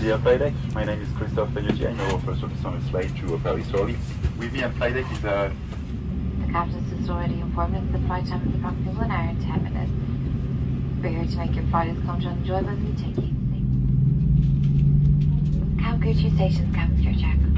Dear flight deck, my name is Christophe Pagnotti. I'm your first officer on a flight to Paris Orly. With me on flight deck is uh, The captain is already informed us the flight time is approximately one hour and ten minutes. We're here to make your flight as comfortable and enjoyable as we take you. Camp Gucci Station, Captain Your Check.